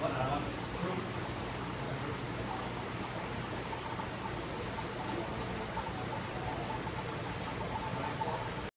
Bueno,